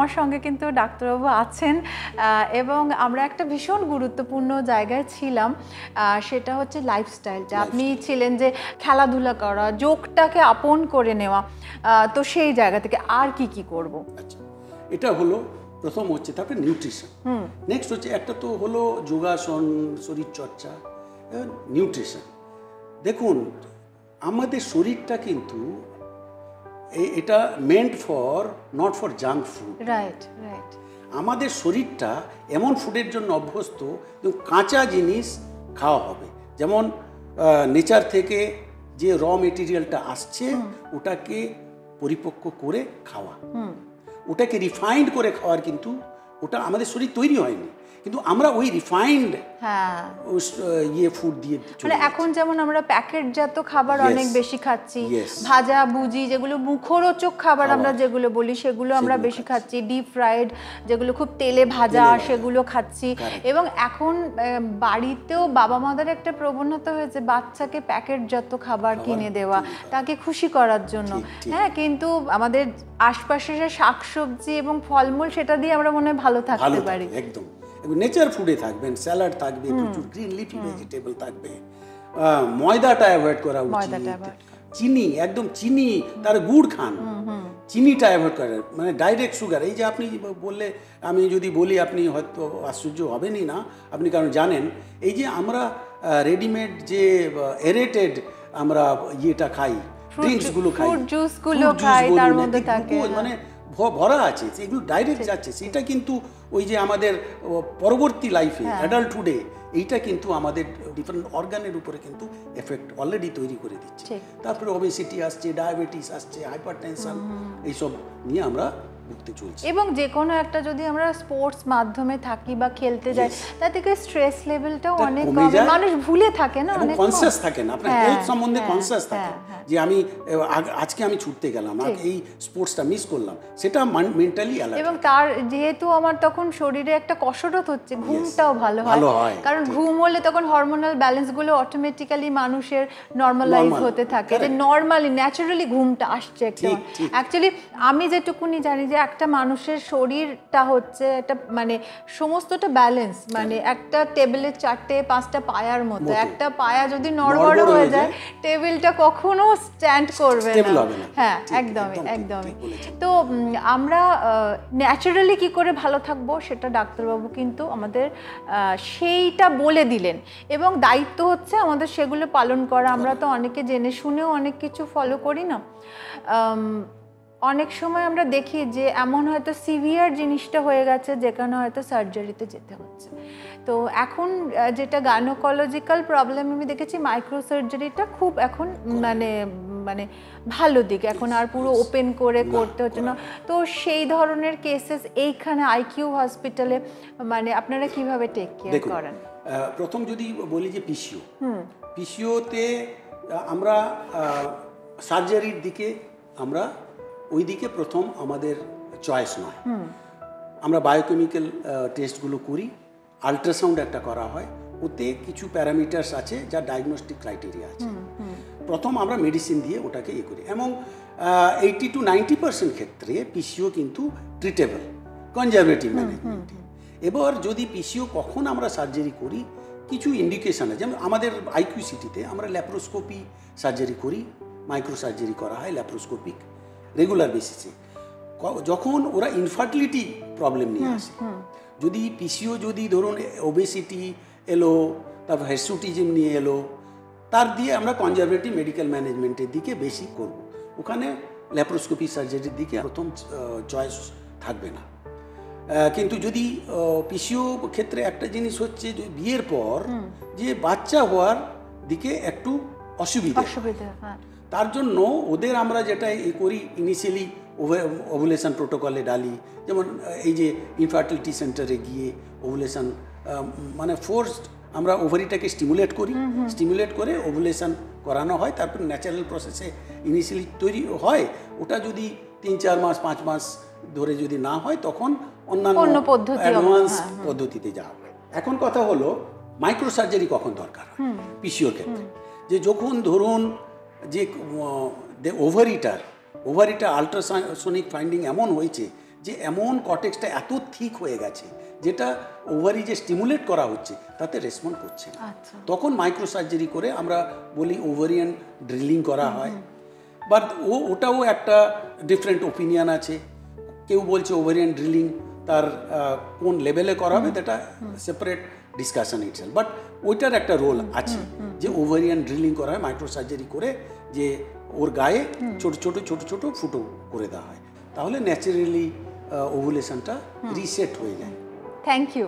আমার সঙ্গে কিন্তু ডাক্তারবাবু আছেন এবং আমরা একটা ভীষণ গুরুত্বপূর্ণ জায়গায় ছিলাম সেটা হচ্ছে লাইফস্টাইল লাইফস্টাইলটা আপনি ছিলেন যে খেলাধুলা করা যোগটাকে আপন করে নেওয়া তো সেই জায়গা থেকে আর কি কি করব? আচ্ছা এটা হলো প্রথম হচ্ছে তারপরে নিউট্রিশন নেক্সট হচ্ছে একটা তো হলো যোগাসন শরীরচর্চা নিউট্রিশন দেখুন আমাদের শরীরটা কিন্তু এটা meant for not for junk food right right আমাদের শরীরটা এমন ফুডের জন্য অভ্যস্ত কাঁচা জিনিস খাওয়া হবে। যেমন নেচার থেকে যে র মেটেরিয়ালটা আসছে ওটাকে পরিপক্ক করে খাওয়া। ওটাকে রিফাইন্ড করে খাওয়ার কিন্তু ওটা আমাদের শরীর তৈরি হয়নি। কিন্তু আমরা ওই রিফাইন্ড হ্যাঁ। ইয়ে ফুড দিয়ে মানে এখন যেমন আমরা প্যাকেটজাত খাবার অনেক বেশি খাচ্ছি. ভাজা ভুজি যেগুলো মুখরোচক খাবার আমরা যেগুলো বলি সেগুলো আমরা বেশি খাচ্ছি। ডিপ ফ্রাইড যেগুলো খুব তেলে ভাজা সেগুলো খাচ্ছি। এবং এখন বাড়িতেও বাবা মাদের একটা প্রবণতা হয়েছে বাচ্চাকে প্যাকেটজাত খাবার কিনে দেওয়া তাকে খুশি করার জন্য। হ্যাঁ কিন্তু আমাদের আশপাশে যে শাকসবজি এবং ফলমূল সেটা দিয়ে আমরা মনে হয় ভালো থাকতে পারি। একদম। নেচার ফুডে থাকবেন স্যালাড থাকবে প্রচুর গ্রিন লিফি ভেজিটেবল থাকবে। ময়দাটা অ্যাভয়েড করা উচিত। চিনি একদম চিনি তার গুড় খান। চিনিটা অ্যাভয়েড করেন মানে ডাইরেক্ট সুগার এই যে আপনি বললে আমি যদি বলি আপনি হয়তো আশ্চর্য হবেনই না আপনি কারণ জানেন এই যে আমরা রেডিমেড যে এরেটেড আমরা ইয়েটা খাই ড্রিঙ্কসগুলো খাই fruit juice গুলো খাই, তার মধ্যে থাকে, মানে ভরা আছে এগুলো ডাইরেক্ট যাচ্ছে সেটা কিন্তু ওই যে আমাদের পরবর্তী লাইফে। অ্যাডাল্টহুডে এইটা কিন্তু আমাদের ডিফারেন্ট অর্গানের উপরে কিন্তু এফেক্ট অলরেডি তৈরি করে দিচ্ছে। তারপরে ওবেসিটি আসছে ডায়াবেটিস আসছে হাইপার টেনশন এইসব নিয়ে আমরা ভুগতে চলছি। এবং যে কোনো একটা যদি আমরা স্পোর্টস মাধ্যমে থাকি বা খেলতে যাই তা থেকে স্ট্রেস লেভেলটাও অনেক কমে মানুষ ভুলে থাকে না অনেক কনসিয়াস থাকেন আপনার হেলথ সম্বন্ধে হ্যাঁ, কনসিয়াস থাকেন হ্যাঁ, হ্যাঁ। যে আমি আজকে আমি ছুটতে গেলাম আগ- এই স্পোর্টসটা মিস করলাম সেটা মেন্টালি অ্যালার্ট এবং তার যেহেতু আমার তখন শরীরে একটা কসরত হচ্ছে ঘুমটাও ভালো হয়। কারণ ঘুম হলে তখন হরমোনাল ব্যালেন্সগুলো অটোমেটিক্যালি মানুষের নর্মালাইজ হতে থাকে। যে নর্মালি ন্যাচারালি ঘুমটা আসছে ঠিক। অ্যাকচুয়ালি আমি যেটুকুনি জানি যে একটা মানুষের শরীরটা হচ্ছে একটা মানে সমস্তটা ব্যালেন্স মানে একটা টেবিলের চারটে পাঁচটা পায়ার মতো। একটা পায়া যদি নড়বড় হয়ে হয়ে যায় টেবিলটা কখনো স্ট্যান্ড করবে না। হ্যাঁ একদমই একদমই। তো আমরা ন্যাচারালি কি করে ভালো থাকব সেটা ডাক্তারবাবু কিন্তু আমাদের সেইটা বলে দিলেন। এবং দায়িত্ব হচ্ছে আমাদের সেগুলো পালন করা। আমরা তো অনেকে জেনে শুনেও অনেক কিছু ফলো করি না। অনেক সময় আমরা দেখি যে এমন হয়তো সিভিয়ার জিনিসটা হয়ে গেছে যেখানে হয়তো সার্জারিতে যেতে হচ্ছে। তো এখন যেটা গাইনোকোলজিক্যাল প্রবলেম আমি দেখেছি মাইক্রো সার্জারিটা খুব এখন মানে মানে ভালো দিক। এখন আর পুরো ওপেন করে করতে হচ্ছে না। তো সেই ধরনের কেসেস এইখানে আইকিউ হসপিটালে মানে আপনারা কীভাবে টেক কেয়ার করেন? প্রথম যদি বলি যে পিসিও পিসিওতে আমরা সার্জারির দিকে আমরা ওই দিকে প্রথম আমাদের চয়েস নয়। আমরা বায়োকেমিক্যাল টেস্টগুলো করি আলট্রাসাউন্ড একটা করা হয় ওতে কিছু প্যারামিটার্স আছে যা ডায়াগনস্টিক ক্রাইটেরিয়া আছে। প্রথম আমরা মেডিসিন দিয়ে ওটাকে ইয়ে করি এবং এইটি টু নাইনটি পার্সেন্ট ক্ষেত্রে পিসিও কিন্তু ট্রিটেবল কনজারভেটিভ ম্যানেজমেন্টে এবার যদি পিসিও কখন আমরা সার্জারি করি কিছু ইন্ডিকেশন আছে। যেমন আমাদের আইকিউসিটিতে আমরা ল্যাপ্রোস্কোপি সার্জারি করি মাইক্রো সার্জারি করা হয় ল্যাপ্রোস্কোপিক রেগুলার বেসিসে যখন ওরা ইনফার্টিলিটি প্রবলেম নিয়ে আসে। যদি পিসিও যদি ধরুন ওবেসিটি এলো তারপর হেসুটিজম নিয়ে এলো তার দিয়ে আমরা কনজারভেটিভ মেডিকেল ম্যানেজমেন্টের দিকে বেশি করব। ওখানে ল্যাপ্রোস্কোপি সার্জারির দিকে প্রথম চয়েস থাকবে না। কিন্তু যদি পিসিও ক্ষেত্রে একটা জিনিস হচ্ছে যে বিয়ের পর যে বাচ্চা হওয়ার দিকে একটু অসুবিধা। অসুবিধা হ্যাঁ। তার জন্য ওদের আমরা যেটা এ করি ইনিশিয়ালি ওভুলেশন প্রোটোকলে ডালি। যেমন এই যে ইনফার্টিলিটি সেন্টারে গিয়ে ওভুলেশন মানে ফোর্সড আমরা ওভারিটাকে স্টিমুলেট করি। স্টিমুলেট করে ওভুলেশন করানো হয় তারপর ন্যাচারাল প্রসেসে ইনিশিয়ালি তৈরি হয়। ওটা যদি তিন চার মাস পাঁচ মাস ধরে যদি না হয় তখন অন্যান্য অ্যাডভান্স হ্যাঁ, পদ্ধতিতে যাওয়া হয়। এখন কথা হলো মাইক্রো সার্জারি কখন দরকার হয়? পিসিওর ক্ষেত্রে। যে যখন ধরুন যে ওভারিটার ওভারিটা আলট্রাসোনিক ফাইন্ডিং এমন হয়েছে যে এমন কটেক্সটা এত থিক হয়ে গেছে যেটা ওভারি যে স্টিমুলেট করা হচ্ছে তাতে রেসপন্ড করছে না। আচ্ছা। তখন মাইক্রো সার্জারি করে আমরা বলি ওভারিয়ান ড্রিলিং করা হয়। বাট ও ওটাও একটা ডিফারেন্ট ওপিনিয়ন আছে। কেউ বলছে ওভারিয়ান ড্রিলিং তার কোন লেভেলে করা হবে সেটা সেপারেট ডিসকাশন ইটসেল বাট ওইটার একটা রোল আছে যে ওভারিয়ান ড্রিলিং করা হয় মাইক্রো সার্জারি করে যে ওর গায়ে ছোট ছোট ছোট ছোট ফুটো করে দেওয়া হয়। তাহলে ন্যাচারালি ওভুলেশনটা রিসেট হয়ে যায়। Thank you